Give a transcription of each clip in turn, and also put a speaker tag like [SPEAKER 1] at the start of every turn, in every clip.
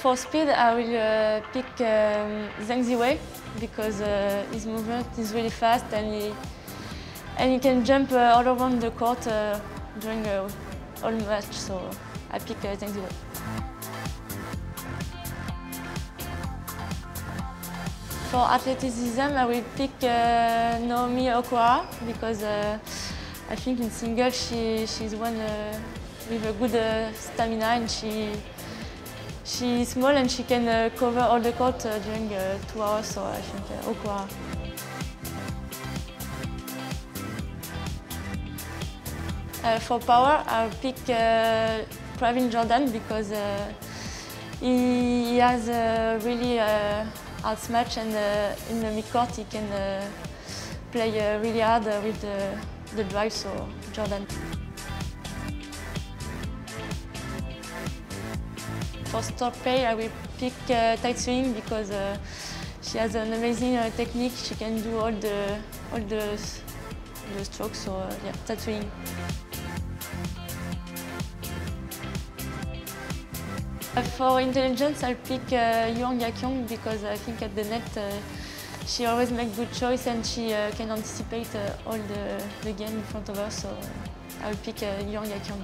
[SPEAKER 1] for speed, I will uh, pick um, Zheng Siwei because uh, his movement is really fast and he, and he can jump uh, all around the court uh, during uh, all match. So I pick uh, Zheng Siwei. For athleticism, I will pick uh, Nozomi Okuhara because uh, I think in single she, she's one with a good stamina and she she's small and she can uh, cover all the court uh, during uh, two hours. So I think uh. Uh, for power, I'll pick uh, Praveen Jordan because uh, he, has a really hard match and in the midcourt he can play really hard with the, the drive, so Jordan. For stop play, I will pick uh, Tai Tzu-ying because uh, she has an amazing uh, technique. She can do all the all the, the strokes. So uh, yeah, Tai Tzu-ying. Uh, For intelligence, I'll pick uh, Huang Yaqiong because I think at the net uh, she always makes good choice and she uh, can anticipate uh, all the, the game in front of her. So I'll pick uh, Huang Yaqiong.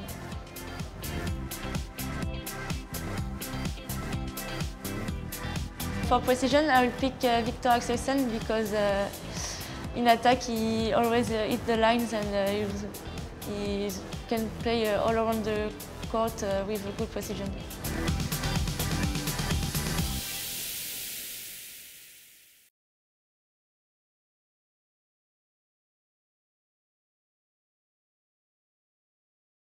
[SPEAKER 1] For precision, I will pick uh, Viktor Axelsen because uh, in attack he always uh, hit the lines and uh, he, can play uh, all around the court uh, with good precision.